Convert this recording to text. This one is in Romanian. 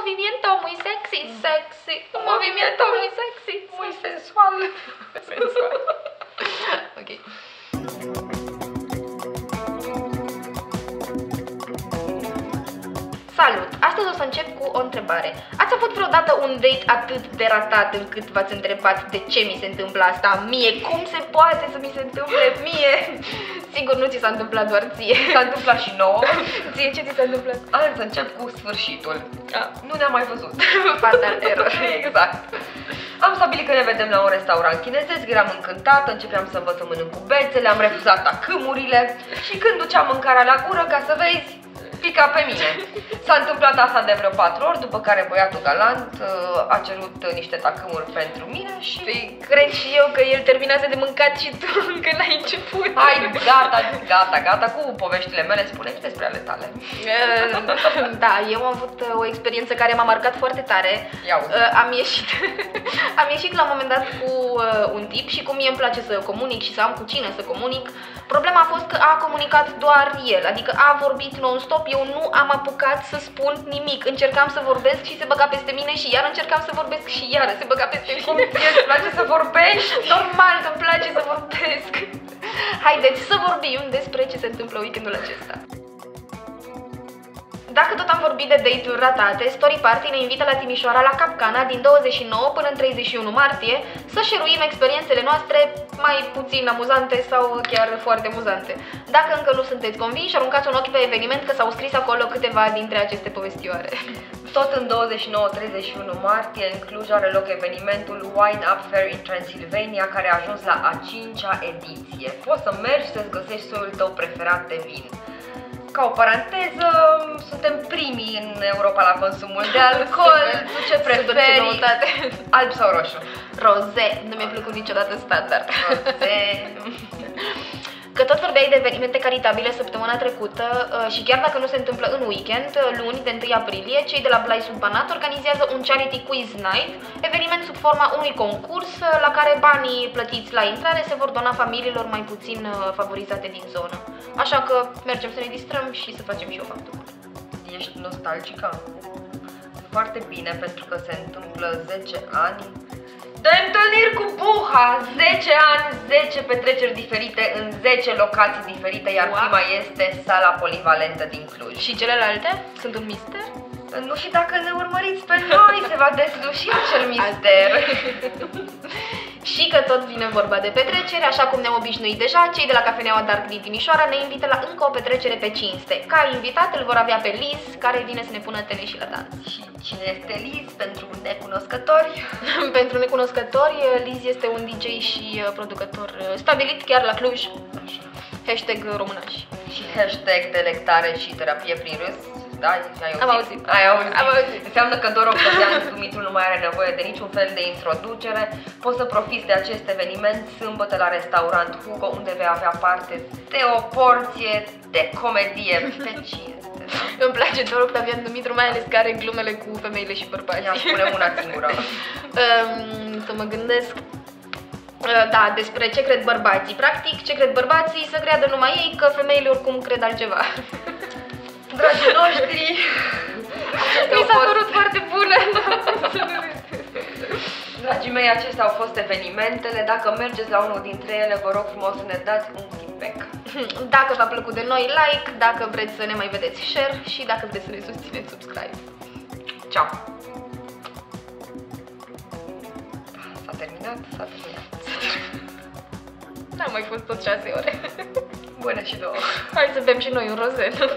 movimiento muy sexy, sexy. Un movimiento muy sexy. Muy sensual. sensual. ok. Salut! Astăzi o să încep cu o întrebare. Ați avut vreodată un date atât de ratat încât v-ați întrebat de ce mi se întâmplă asta mie? Cum se poate să mi se întâmple mie? Sigur nu ți s-a întâmplat doar ție. S-a întâmplat și nouă. Ție ce ți s-a întâmplat? Hai să încep cu sfârșitul. Ah. Nu ne-am mai văzut. Fatal error. exact. Am stabilit că ne vedem la un restaurant chinezesc, eram încântată, începeam să învăț să mănânc cu bețele, am refuzat acâmurile și când duceam mâncarea la gură, ca să vezi, pica pe mine. S-a întâmplat asta de vreo patru ori, după care băiatul galant uh, a cerut niște tacâmuri pentru mine și... Păi, cred și eu că el terminase de mâncat și tu încă n-ai început. Hai, gata, gata, gata cu poveștile mele, spune și despre ale tale. Da, eu am avut uh, o experiență care m-a marcat foarte tare. Ia uzi. Uh, Am ieșit, am ieșit la un moment dat cu uh, un tip și cum mie îmi place să comunic și să am cu cine să comunic, problema a fost că a comunicat doar el, adică a vorbit non-stop, eu nu am apucat să spun nimic. Încercam să vorbesc și se băga peste mine și iar încercam să vorbesc și iar se băga peste Cum mine. ție îți place să vorbești? Normal că îmi place să vorbesc. Haideți să vorbim despre ce se întâmplă weekendul acesta. Dacă tot am vorbit de date-uri ratate, Story Party ne invită la Timișoara la Capcana din 29 până în 31 martie să șeruim experiențele noastre mai puțin amuzante sau chiar foarte amuzante. Dacă încă nu sunteți convinși, aruncați un ochi pe eveniment că s-au scris acolo câteva dintre aceste povestioare. Tot în 29-31 martie, în Cluj are loc evenimentul Wine Up Fair in Transylvania, care a ajuns la a cincea ediție. Poți să mergi să-ți găsești soiul tău preferat de vin. Ca o paranteză, suntem primii în Europa la consumul de alcool. Tu ce Super ce preferi? noutate. Alb sau roșu? Roze, nu mi-a plăcut niciodată standard. Roze. Că tot vorbeai de evenimente caritabile săptămâna trecută uh, și chiar dacă nu se întâmplă în weekend, uh, luni de 1 aprilie, cei de la Blai sub Banat organizează un Charity Quiz Night, eveniment sub forma unui concurs uh, la care banii plătiți la intrare se vor dona familiilor mai puțin uh, favorizate din zonă. Așa că mergem să ne distrăm și să facem și o faptă bună. Ești nostalgică? Foarte bine, pentru că se întâmplă 10 ani de întâlniri cu Buha! 10 ani, 10 petreceri diferite în 10 locații diferite, iar Wow. prima este sala polivalentă din Cluj. Și celelalte? Sunt un mister? Nu știu dacă ne urmăriți pe noi, se va desluși acel mister. Și că tot vine vorba de petrecere, așa cum ne-am obișnuit deja, cei de la Cafeneaua Dark din Timișoara ne invită la încă o petrecere pe cinste. Ca invitat îl vor avea pe Liz, care vine să ne pună tele și la dans. Și cine este Liz pentru necunoscători? Pentru necunoscători, Liz este un DJ și uh, producător uh, stabilit chiar la Cluj. Hashtag românaș. Și hashtag delectare și terapie prin râs. Da, ai Am auzit. Ai auzit. Am auzit. Înseamnă că Doro Cădean, Dumitru nu mai are nevoie de niciun fel de introducere. Poți să profiți de acest eveniment sâmbătă la restaurant Hugo, unde vei avea parte de o porție de comedie pe cinste. da? Îmi place doar Octavian Dumitru, mai ales că are glumele cu femeile și Ia bărbații. spune una singură. Um, să mă gândesc. Uh, Da, despre ce cred bărbații. Practic, ce cred bărbații să creadă numai ei, că femeile oricum cred altceva. Dragii noștri, Mi s-a părut foarte bună. dragii mei, acestea au fost evenimentele. Dacă mergeți la unul dintre ele, vă rog frumos să ne dați un feedback. Dacă v-a plăcut de noi, like, dacă vreți să ne mai vedeți, share și dacă vreți să ne susțineți, subscribe. Ciao! S-a terminat? S-a terminat. N-am mai fost tot 6 ore. Bună și două! Hai să bem și noi un rozet.